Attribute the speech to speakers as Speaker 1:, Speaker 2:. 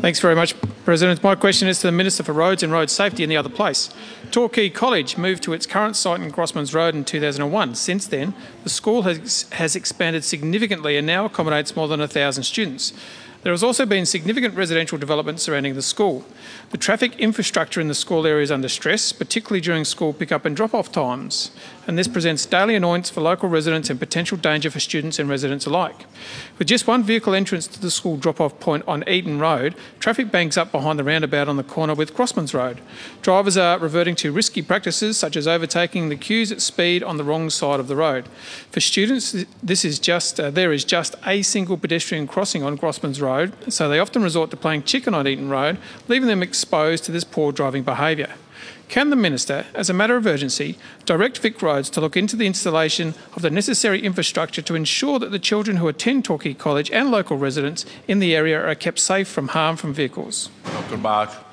Speaker 1: Thanks very much, President. My question is to the Minister for Roads and Road Safety in the other place. Torquay College moved to its current site in Grossmans Road in 2001. Since then, the school has, has expanded significantly and now accommodates more than 1,000 students. There has also been significant residential development surrounding the school. The traffic infrastructure in the school area is under stress, particularly during school pick-up and drop-off times, and this presents daily annoyance for local residents and potential danger for students and residents alike. With just one vehicle entrance to the school drop-off point on Eaton Road, traffic banks up behind the roundabout on the corner with Grossman's Road. Drivers are reverting to risky practices such as overtaking the queues at speed on the wrong side of the road. For students, this is just uh, there is just a single pedestrian crossing on Grossman's Road Road, so they often resort to playing chicken on Eaton Road, leaving them exposed to this poor driving behaviour. Can the Minister, as a matter of urgency, direct Vic Roads to look into the installation of the necessary infrastructure to ensure that the children who attend Torquay College and local residents in the area are kept safe from harm from vehicles?
Speaker 2: Dr. Bach.